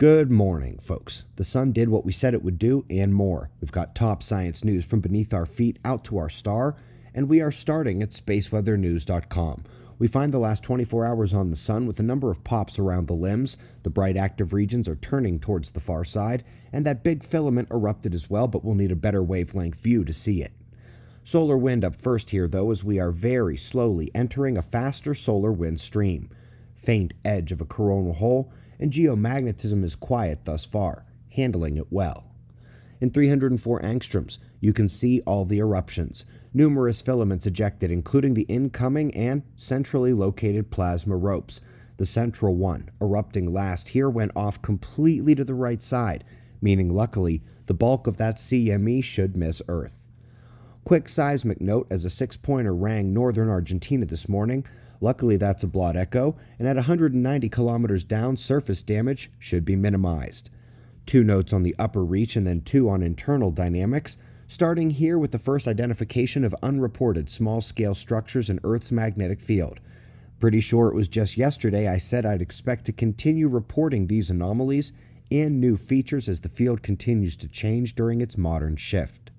Good morning, folks. The sun did what we said it would do and more. We've got top science news from beneath our feet out to our star, and we are starting at spaceweathernews.com. We find the last 24 hours on the sun with a number of pops around the limbs. The bright active regions are turning towards the far side, and that big filament erupted as well, but we'll need a better wavelength view to see it. Solar wind up first here, though, as we are very slowly entering a faster solar wind stream. Faint edge of a coronal hole and geomagnetism is quiet thus far, handling it well. In 304 angstroms, you can see all the eruptions, numerous filaments ejected, including the incoming and centrally located plasma ropes. The central one, erupting last here, went off completely to the right side, meaning luckily the bulk of that CME should miss Earth. Quick seismic note as a six pointer rang northern Argentina this morning, Luckily, that's a blot echo, and at 190 kilometers down, surface damage should be minimized. Two notes on the upper reach and then two on internal dynamics, starting here with the first identification of unreported small scale structures in Earth's magnetic field. Pretty sure it was just yesterday I said I'd expect to continue reporting these anomalies and new features as the field continues to change during its modern shift.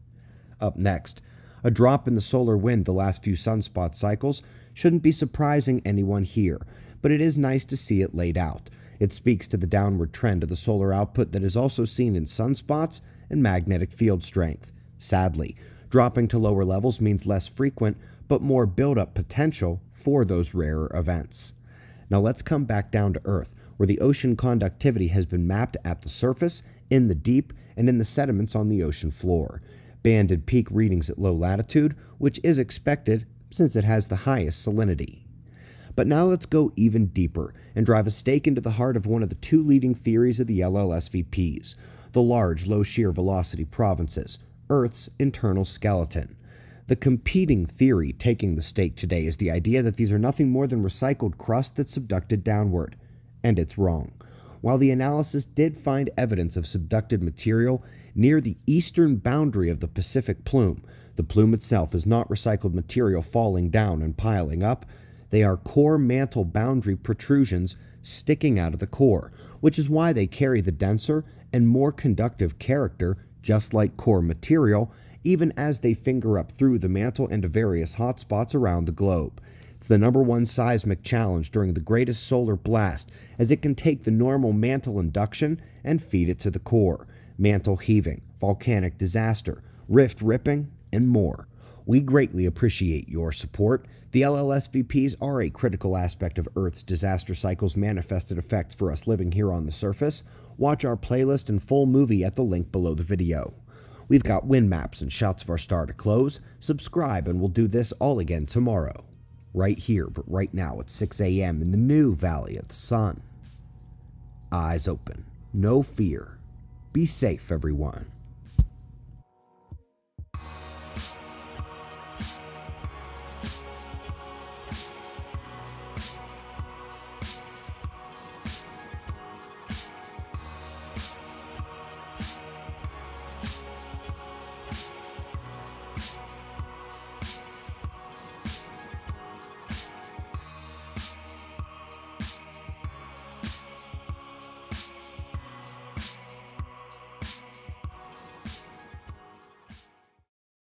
Up next, a drop in the solar wind the last few sunspot cycles shouldn't be surprising anyone here, but it is nice to see it laid out. It speaks to the downward trend of the solar output that is also seen in sunspots and magnetic field strength. Sadly, dropping to lower levels means less frequent but more build-up potential for those rarer events. Now let's come back down to Earth, where the ocean conductivity has been mapped at the surface, in the deep, and in the sediments on the ocean floor. Banded peak readings at low latitude, which is expected since it has the highest salinity. But now let's go even deeper and drive a stake into the heart of one of the two leading theories of the LLSVPs the large low shear velocity provinces, Earth's internal skeleton. The competing theory taking the stake today is the idea that these are nothing more than recycled crust that's subducted downward. And it's wrong. While the analysis did find evidence of subducted material near the eastern boundary of the Pacific plume, the plume itself is not recycled material falling down and piling up. They are core mantle boundary protrusions sticking out of the core, which is why they carry the denser and more conductive character, just like core material, even as they finger up through the mantle and to various hotspots around the globe. It's the number one seismic challenge during the greatest solar blast, as it can take the normal mantle induction and feed it to the core. Mantle heaving, volcanic disaster, rift ripping, and more. We greatly appreciate your support. The LLSVPs are a critical aspect of Earth's disaster cycle's manifested effects for us living here on the surface. Watch our playlist and full movie at the link below the video. We've got wind maps and shots of our star to close. Subscribe and we'll do this all again tomorrow. Right here, but right now at 6 a.m. in the new Valley of the Sun. Eyes open. No fear. Be safe, everyone.